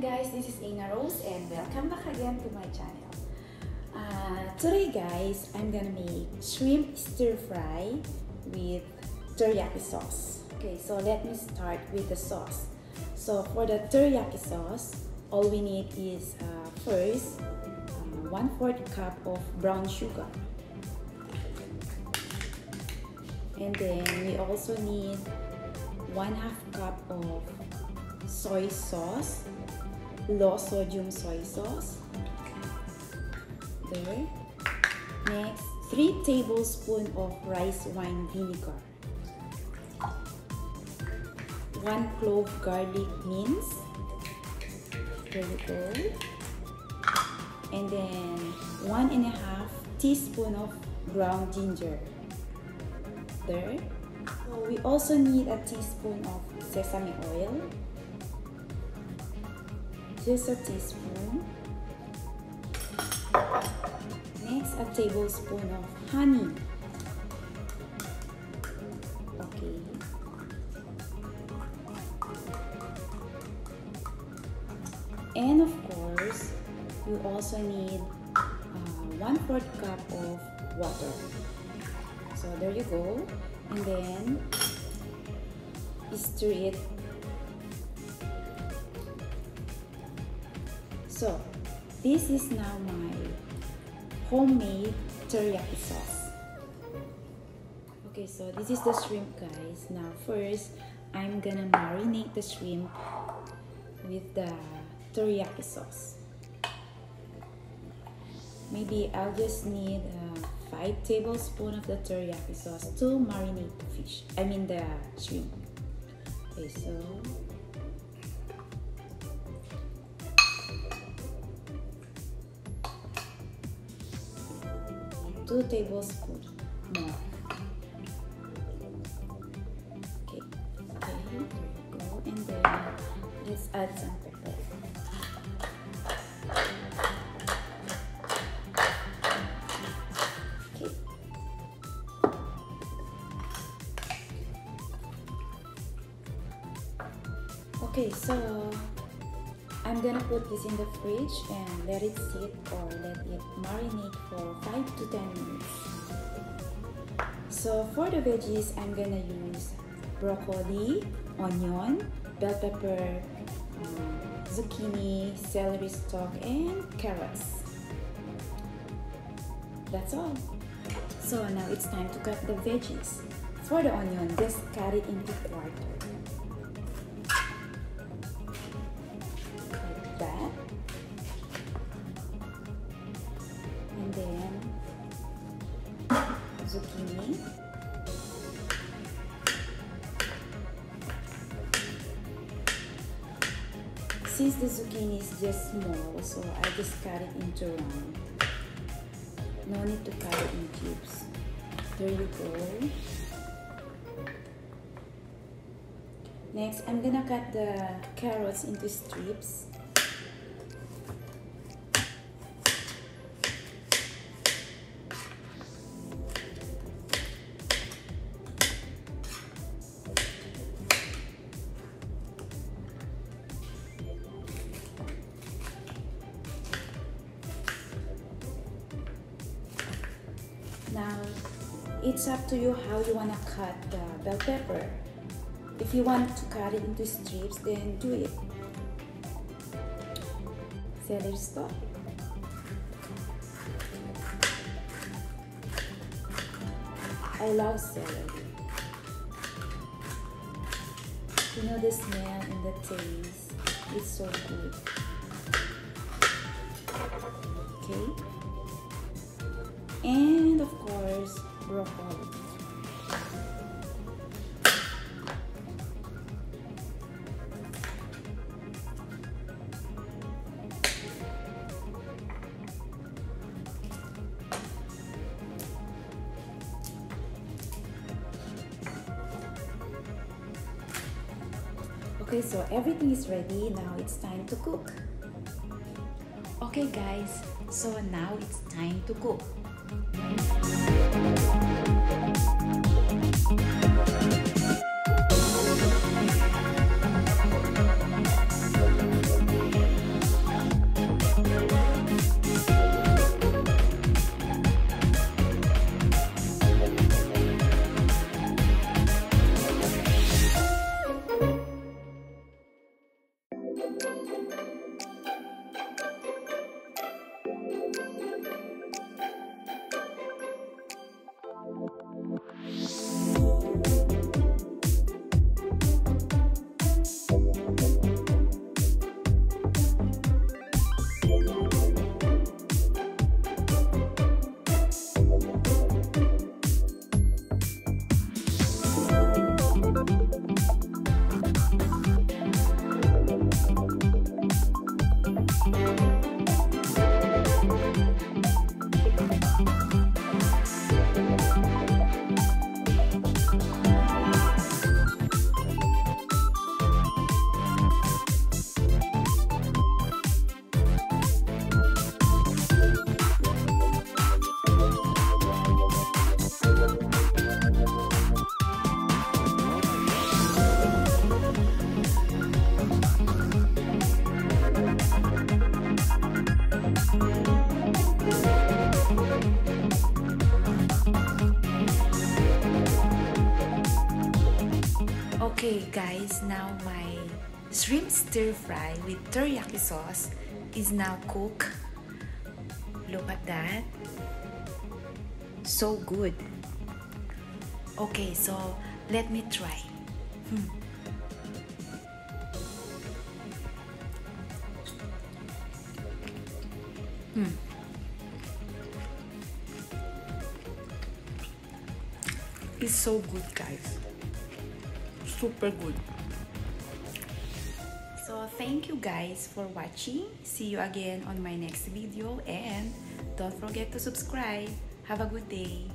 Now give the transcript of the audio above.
guys, this is Einna Rose and welcome back again to my channel. Uh, today guys, I'm gonna make shrimp stir fry with teriyaki sauce. Okay, so let me start with the sauce. So for the teriyaki sauce, all we need is uh, first uh, 1 4 cup of brown sugar. And then we also need 1 half cup of soy sauce, low sodium soy sauce. There. Next, 3 tablespoons of rice wine vinegar. 1 clove garlic mince. There you go. And then one and a half teaspoon of ground ginger. There. So we also need a teaspoon of sesame oil just a teaspoon. Next, a tablespoon of honey. Okay. And of course, you also need uh, cup of water. So there you go. And then stir it So, this is now my homemade teriyaki sauce. Okay, so this is the shrimp guys. Now first, I'm gonna marinate the shrimp with the teriyaki sauce. Maybe I'll just need uh, 5 tablespoons of the teriyaki sauce to marinate the fish. I mean the shrimp. Okay, so 2 tablespoons more. Okay, okay, there you go. And then let's add some pepper. Okay. Okay, so I'm gonna put this in the fridge and let it sit or let it marinate for 5 to 10 minutes. So for the veggies, I'm gonna use broccoli, onion, bell pepper, um, zucchini, celery stalk, and carrots. That's all. So now it's time to cut the veggies. For the onion, just cut it into quarters. Since the zucchini is just small, so I just cut it into round. No need to cut it in cubes. There you go. Next, I'm gonna cut the carrots into strips. It's up to you how you want to cut the bell pepper. If you want to cut it into strips, then do it. Celery stalk. I love celery. You know the smell and the taste. It's so good. Okay and of course Okay, so everything is ready. Now it's time to cook. Okay guys, so now it's time to cook. Okay guys, now my shrimp stir fry with teriyaki sauce is now cooked. Look at that. So good. Okay, so let me try. Hmm. Hmm. It's so good, guys. Super good. So thank you guys for watching. See you again on my next video and don't forget to subscribe. Have a good day.